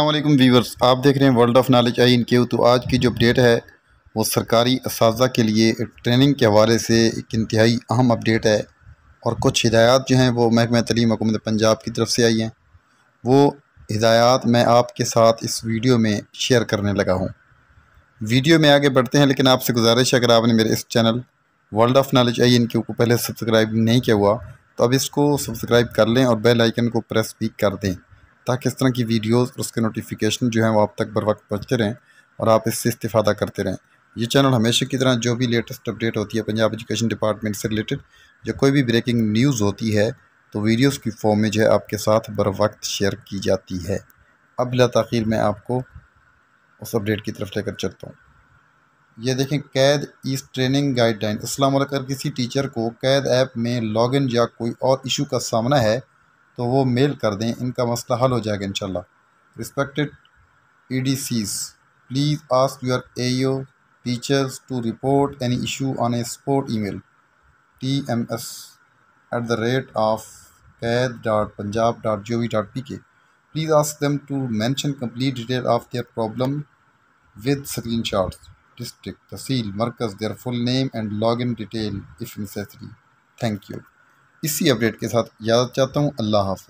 वालेकुम वीवर्स आप देख रहे हैं world of knowledge I in Q तो आज की जो अपडेट है, वो सरकारी इस के लिए ट्रेनिंग के हवाले से एक इंतहाई अहम अपडेट है और कुछ हिदायत जो हैं, वो महकमा तलीम हुकूमत पंजाब की तरफ़ से आई हैं। वो हिदायत मैं आपके साथ इस वीडियो में शेयर करने लगा हूँ। वीडियो में आगे बढ़ते हैं, लेकिन आपसे गुजारिश है, अगर आपने मेरे इस channel world of knowledge I in Q को पहले सब्सक्राइब नहीं किया हुआ तो अब इसको सब्सक्राइब कर लें और बेल आइकन को प्रेस भी कर दें। ताकि इस तरह की वीडियोज़ और उसके नोटिफिकेशन जो हैं वो आप तक बर वक्त पहुँचते रहें और आप इससे इस्तेफादा करते रहें। ये चैनल हमेशा की तरह जो भी लेटेस्ट अपडेट होती है पंजाब एजुकेशन डिपार्टमेंट से रिलेटेड जो कोई भी ब्रेकिंग न्यूज़ होती है तो वीडियोज़ की फॉर्म में जो है आपके साथ बर वक्त शेयर की जाती है। अब बिला तखिर मैं आपको उस अपडेट की तरफ़ लेकर चलता हूँ। ये देखें, कैद इस ट्रेनिंग गाइडलाइन इस्लाम किसी टीचर को कैद ऐप में लॉगिन या कोई और इशू का सामना है तो वो मेल कर दें, इनका मसला हल हो जाएगा in respected E D Cs please ask your a teachers to report any issue on a sport email T M S at the rate of कैद dot Punjab dot G O V dot P K please ask them to mention complete detail of their problem with screenshots district tehsil markaz their full name and log in detail if necessary thank you इसी update के साथ याद चाहता हूँ अल्लाह half